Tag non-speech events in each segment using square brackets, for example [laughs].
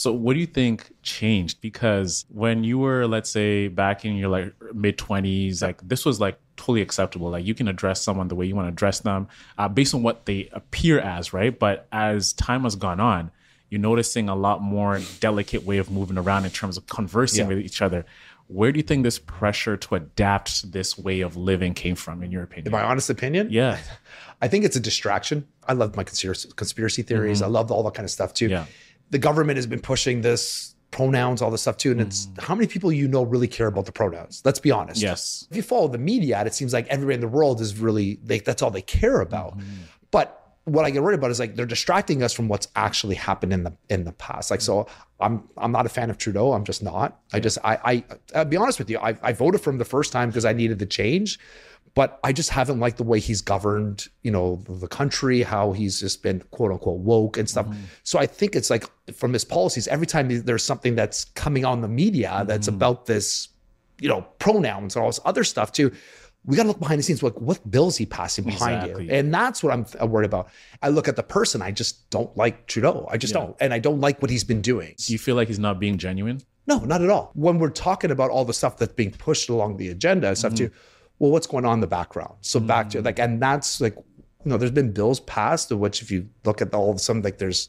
So what do you think changed? Because when you were, let's say, back in your like mid twenties, like this was like totally acceptable. Like you can address someone the way you want to address them, uh, based on what they appear as, right? But as time has gone on, you're noticing a lot more delicate way of moving around in terms of conversing Yeah. with each other. Where do you think this pressure to adapt to this way of living came from, in your opinion? In My honest opinion, yeah, [laughs] I think it's a distraction. I love my conspiracy, conspiracy theories. I love all that kind of stuff too. Mm-hmm. Yeah. The government has been pushing this pronouns, all this stuff too. And it's how many people you know really care about the pronouns? Let's be honest. Yes, If you follow the media, it seems like everybody in the world is really like that's all they care about. Mm-hmm. But what I get worried about is like they're distracting us from what's actually happened in the in the past. Like so, I'm I'm not a fan of Trudeau. I'm just not. I just I I I'll be honest with you. I I voted for him the first time because I needed the change, but I just haven't liked the way he's governed. You know the country, how he's just been quote unquote woke and stuff. Mm-hmm. So I think it's like from his policies. Every time there's something that's coming on the media that's mm-hmm. about this you know, pronouns and all this other stuff too. We got to look behind the scenes. Like, what bills he passing behind Exactly. you? And that's what I'm I'm worried about. I look at the person. I just don't like Trudeau. I just Yeah. don't, and I don't like what he's been doing. do you feel like he's not being genuine? No, not at all. When we're talking about all the stuff that's being pushed along the agenda and stuff mm-hmm. too, well, what's going on in the background? So back to mm. like, and that's like, you know, there's been bills passed, of which if you look at all of some like there's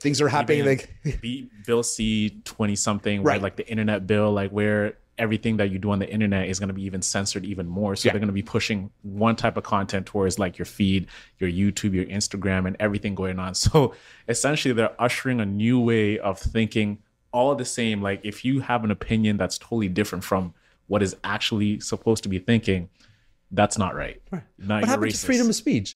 things are happening like [laughs] B, Bill C twenty something, right? Right. Like the internet bill, like where everything that you do on the internet is going to be even censored even more. So Yeah. they're going to be pushing one type of content towards like your feed, your YouTube, your Instagram, and everything going on. [laughs] So essentially, they're ushering a new way of thinking, all the same. Like if you have an opinion that's totally different from what is actually supposed to be thinking, that's not right. Now what happened to freedom of speech?